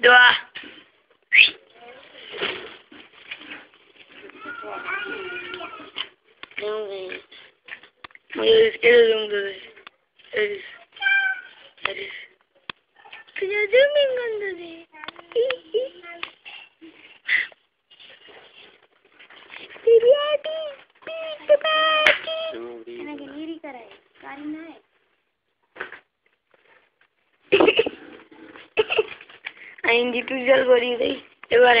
Dua. May eles um dois. Eles. Eles. Kaya duming कर आएँगी तू जल बोली गई। बार